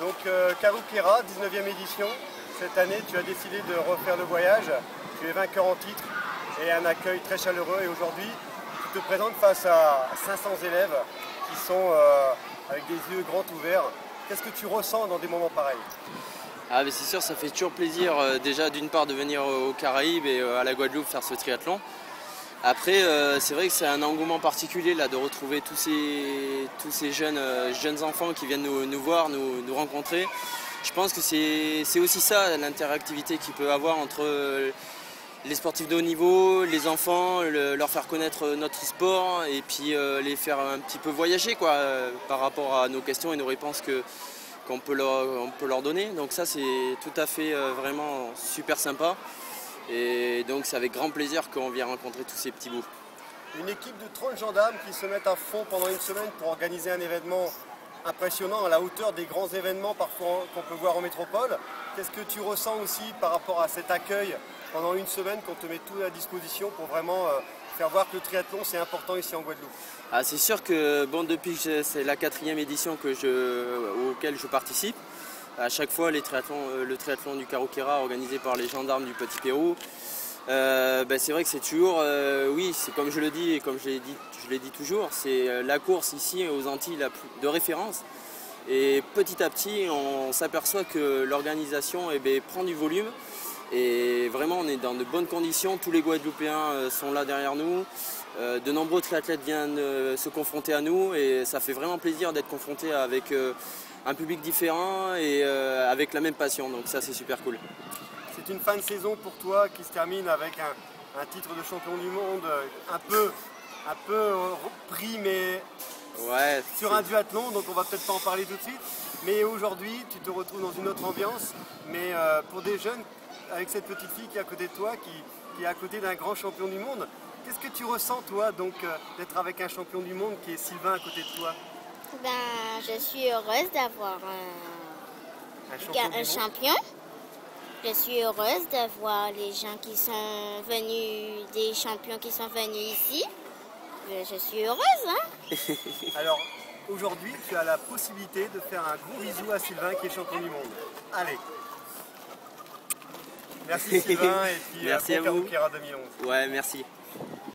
Donc euh, Kera, 19e édition. Cette année, tu as décidé de refaire le voyage. Tu es vainqueur en titre et un accueil très chaleureux. Et aujourd'hui, tu te présentes face à 500 élèves qui sont euh, avec des yeux grands ouverts. Qu'est-ce que tu ressens dans des moments pareils? Ah, c'est sûr, ça fait toujours plaisir euh, déjà d'une part de venir aux Caraïbes et euh, à la Guadeloupe faire ce triathlon. Après, euh, c'est vrai que c'est un engouement particulier là, de retrouver tous ces, tous ces jeunes, jeunes enfants qui viennent nous, voir, nous, nous, rencontrer. Je pense que c'est aussi ça l'interactivité qu'il peut avoir entre les sportifs de haut niveau, les enfants, leur faire connaître notre sport et puis les faire un petit peu voyager quoi, par rapport à nos questions et nos réponses qu'on peut, leur, peut leur donner. Donc ça c'est tout à fait euh, vraiment super sympa. Et donc c'est avec grand plaisir qu'on vient rencontrer tous ces petits bouts. Une équipe de 30 gendarmes qui se mettent à fond pendant une semaine pour organiser un événement impressionnant à la hauteur des grands événements parfois qu'on peut voir en métropole. Qu'est-ce que tu ressens aussi par rapport à cet accueil pendant une semaine qu'on te met tout à disposition pour vraiment euh, faire voir que le triathlon c'est important ici en Guadeloupe? Ah, C'est sûr que bon, depuis que c'est la quatrième édition que je, auquel je participe, à chaque fois euh, le triathlon du Caroquera organisé par les gendarmes du Petit Pérou, euh, ben, c'est vrai que c'est toujours, euh, oui, c'est comme je le dis et comme je l'ai dit toujours, c'est la course ici aux Antilles de référence. Et petit à petit, on s'aperçoit que l'organisation eh ben, prend du volume et vraiment, on est dans de bonnes conditions. Tous les Guadeloupéens euh, sont là derrière nous. Euh, de nombreux triathlètes viennent euh, se confronter à nous et ça fait vraiment plaisir d'être confronté avec un public différent et avec la même passion. Donc ça, c'est super cool. C'est une fin de saison pour toi qui se termine avec un, titre de champion du monde un peu, un peu pris, mais ouais, sur un duathlon. Donc on va peut-être pas en parler tout de suite. Mais aujourd'hui, tu te retrouves dans une autre ambiance. Mais pour des jeunes avec cette petite fille qui est à côté de toi, qui, est à côté d'un grand champion du monde. Qu'est-ce que tu ressens, toi, donc, euh, d'être avec un champion du monde qui est Sylvain à côté de toi? Ben, je suis heureuse d'avoir un, champion. Je suis heureuse d'avoir les gens qui sont venus, des champions qui sont venus ici. Je suis heureuse, hein Alors, aujourd'hui, tu as la possibilité de faire un gros bisou à Sylvain qui est champion du monde. Allez Merci Sylvain et puis merci euh, à vous. 2011. Ouais, merci.